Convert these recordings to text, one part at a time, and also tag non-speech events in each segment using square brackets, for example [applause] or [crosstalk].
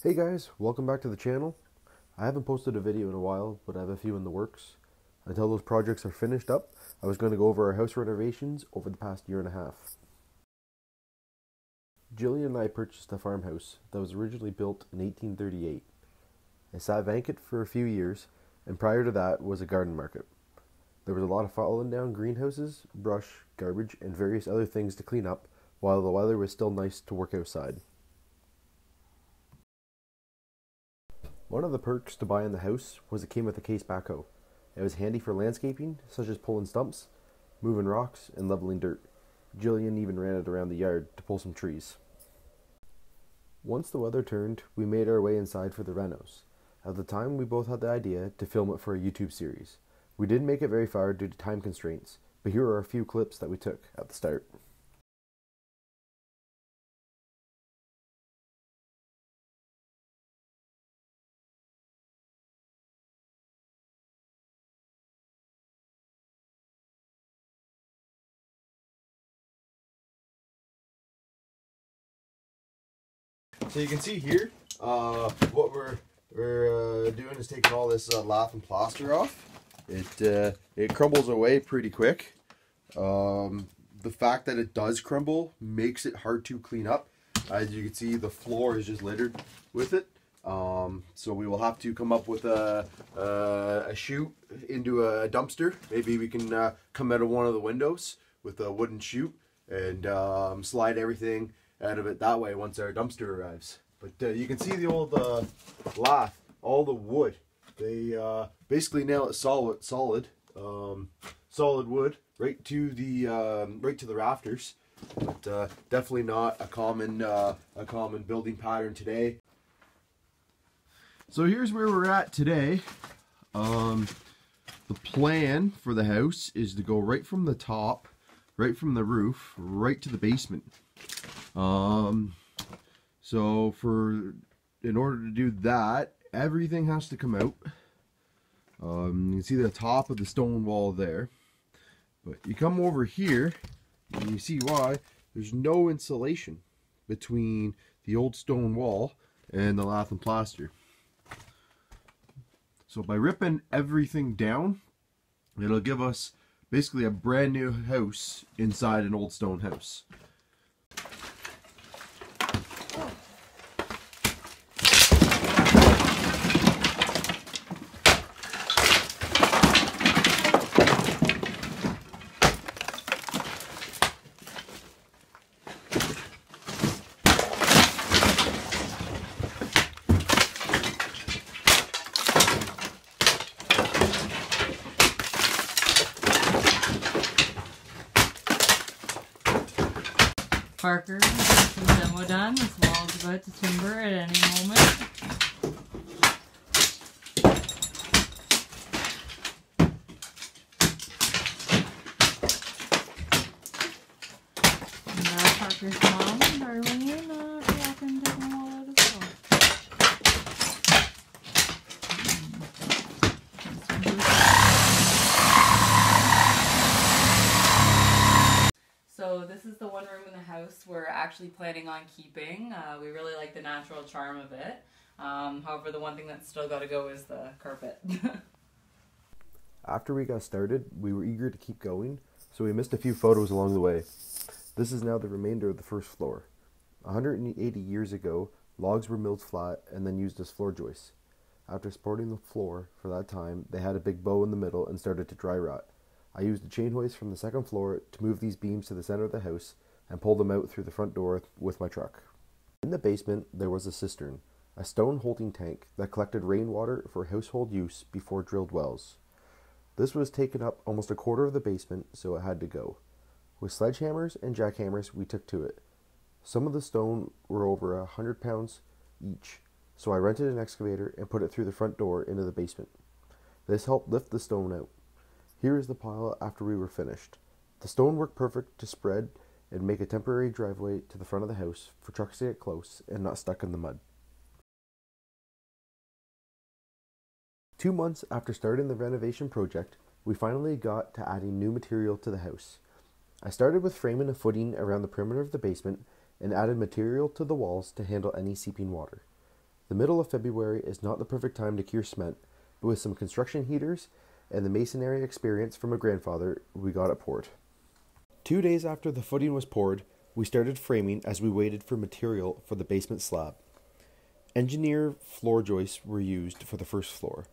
Hey guys, welcome back to the channel. I haven't posted a video in a while, but I have a few in the works. Until those projects are finished up, I was going to go over our house renovations over the past year and a half. Jillian and I purchased a farmhouse that was originally built in 1838. It sat vacant for a few years, and prior to that was a garden market. There was a lot of fallen down greenhouses, brush, garbage, and various other things to clean up, while the weather was still nice to work outside. One of the perks to buying the house was it came with a case backhoe. It was handy for landscaping, such as pulling stumps, moving rocks, and leveling dirt. Jillian even ran it around the yard to pull some trees. Once the weather turned, we made our way inside for the renos. At the time, we both had the idea to film it for a YouTube series. We didn't make it very far due to time constraints, but here are a few clips that we took at the start. So you can see here, uh, what we're we're uh, doing is taking all this uh, lath and plaster off. It uh, it crumbles away pretty quick. Um, the fact that it does crumble makes it hard to clean up. As you can see, the floor is just littered with it. Um, so we will have to come up with a, a, a chute into a dumpster. Maybe we can uh, come out of one of the windows with a wooden chute and um, slide everything out of it that way once our dumpster arrives. But uh, you can see the old uh, lath, all the wood. They uh, basically nail it solid, solid, um, solid wood right to the um, right to the rafters. But uh, definitely not a common uh, a common building pattern today. So here's where we're at today. Um, the plan for the house is to go right from the top, right from the roof, right to the basement. Um, so for, in order to do that, everything has to come out. Um, you can see the top of the stone wall there. But you come over here, and you see why. There's no insulation between the old stone wall and the lath and plaster. So by ripping everything down, it'll give us basically a brand new house inside an old stone house. Parker, some demo done. This wall's about to timber at any moment. And uh, Parker's mom, Darlene, uh, walking taking the wall out as well. Hmm. This one goes So this is the one room in the house we're actually planning on keeping. Uh, we really like the natural charm of it. Um, however, the one thing that's still got to go is the carpet. [laughs] After we got started, we were eager to keep going, so we missed a few photos along the way. This is now the remainder of the first floor. 180 years ago, logs were milled flat and then used as floor joists. After supporting the floor for that time, they had a big bow in the middle and started to dry rot. I used a chain hoist from the second floor to move these beams to the center of the house and pull them out through the front door with my truck. In the basement, there was a cistern, a stone holding tank that collected rainwater for household use before drilled wells. This was taken up almost a quarter of the basement, so it had to go. With sledgehammers and jackhammers, we took to it. Some of the stone were over a hundred pounds each, so I rented an excavator and put it through the front door into the basement. This helped lift the stone out. Here is the pile after we were finished. The stone worked perfect to spread and make a temporary driveway to the front of the house for trucks to get close and not stuck in the mud. Two months after starting the renovation project, we finally got to adding new material to the house. I started with framing a footing around the perimeter of the basement and added material to the walls to handle any seeping water. The middle of February is not the perfect time to cure cement, but with some construction heaters and the masonry experience from a grandfather, we got it port. Two days after the footing was poured, we started framing as we waited for material for the basement slab. Engineer floor joists were used for the first floor.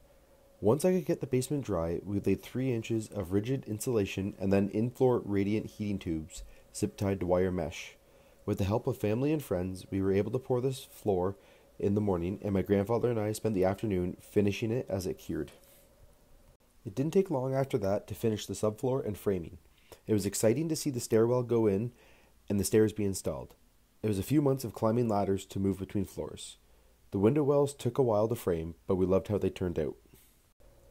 Once I could get the basement dry, we laid three inches of rigid insulation and then in floor radiant heating tubes, zip tied to wire mesh. With the help of family and friends, we were able to pour this floor in the morning, and my grandfather and I spent the afternoon finishing it as it cured. It didn't take long after that to finish the subfloor and framing. It was exciting to see the stairwell go in and the stairs be installed. It was a few months of climbing ladders to move between floors. The window wells took a while to frame, but we loved how they turned out.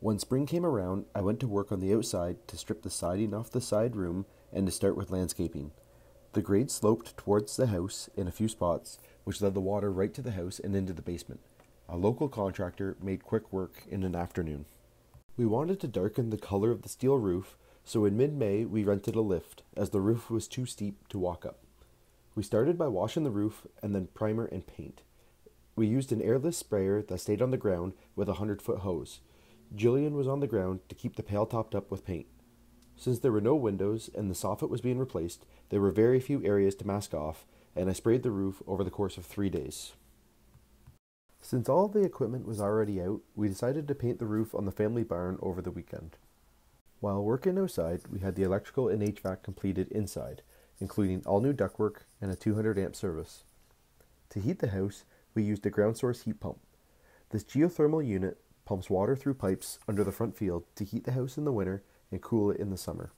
When spring came around, I went to work on the outside to strip the siding off the side room and to start with landscaping. The grade sloped towards the house in a few spots, which led the water right to the house and into the basement. A local contractor made quick work in an afternoon. We wanted to darken the color of the steel roof, so in mid May we rented a lift, as the roof was too steep to walk up. We started by washing the roof and then primer and paint. We used an airless sprayer that stayed on the ground with a hundred foot hose. Jillian was on the ground to keep the pail topped up with paint. Since there were no windows and the soffit was being replaced, there were very few areas to mask off, and I sprayed the roof over the course of three days. Since all the equipment was already out, we decided to paint the roof on the family barn over the weekend. While working outside, we had the electrical and HVAC completed inside, including all new ductwork and a 200 amp service. To heat the house, we used a ground source heat pump. This geothermal unit pumps water through pipes under the front field to heat the house in the winter and cool it in the summer.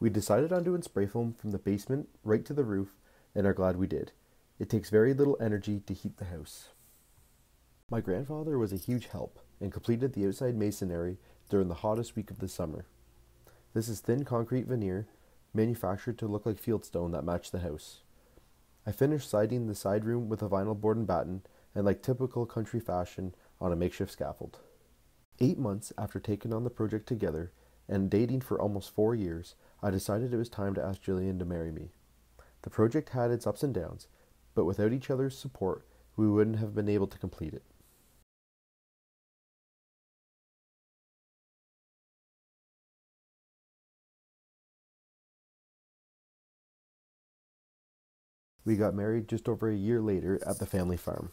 We decided on doing spray foam from the basement right to the roof and are glad we did. It takes very little energy to heat the house. My grandfather was a huge help and completed the outside masonry during the hottest week of the summer. This is thin concrete veneer manufactured to look like fieldstone that matched the house. I finished siding the side room with a vinyl board and batten and like typical country fashion on a makeshift scaffold. Eight months after taking on the project together and dating for almost four years, I decided it was time to ask Jillian to marry me. The project had its ups and downs, but without each other's support, we wouldn't have been able to complete it. We got married just over a year later at the family farm.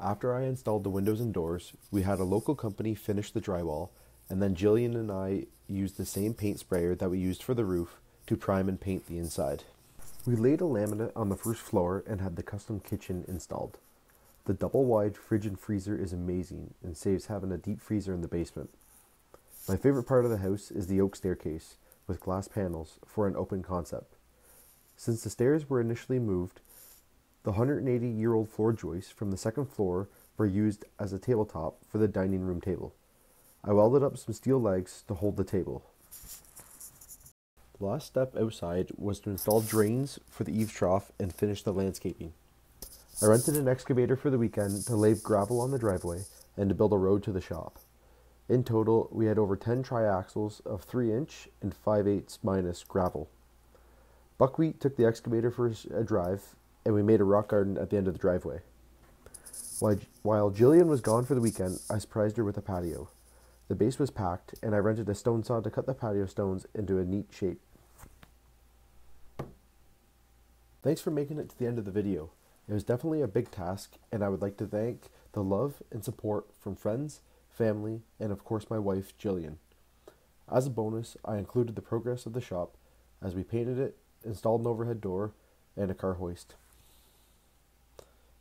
After I installed the windows and doors, we had a local company finish the drywall, and then Jillian and I used the same paint sprayer that we used for the roof to prime and paint the inside. We laid a laminate on the first floor and had the custom kitchen installed. The double wide fridge and freezer is amazing and saves having a deep freezer in the basement. My favorite part of the house is the oak staircase with glass panels for an open concept. Since the stairs were initially moved, the 180 year old floor joists from the second floor were used as a tabletop for the dining room table. I welded up some steel legs to hold the table. The last step outside was to install drains for the eaves trough and finish the landscaping. I rented an excavator for the weekend to lay gravel on the driveway and to build a road to the shop. In total, we had over 10 triaxles of 3 inch and 5 8 minus gravel. Buckwheat took the excavator for a drive, and we made a rock garden at the end of the driveway. While Jillian was gone for the weekend, I surprised her with a patio. The base was packed, and I rented a stone saw to cut the patio stones into a neat shape. Thanks for making it to the end of the video. It was definitely a big task, and I would like to thank the love and support from friends, family, and of course my wife, Jillian. As a bonus, I included the progress of the shop as we painted it, installed an overhead door, and a car hoist.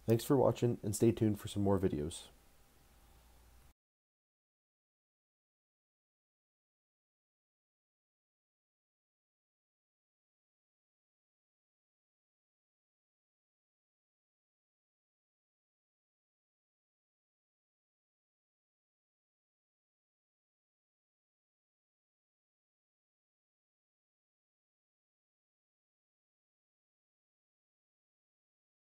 Thanks for watching, and stay tuned for some more videos.